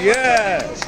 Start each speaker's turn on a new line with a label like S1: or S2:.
S1: Yes.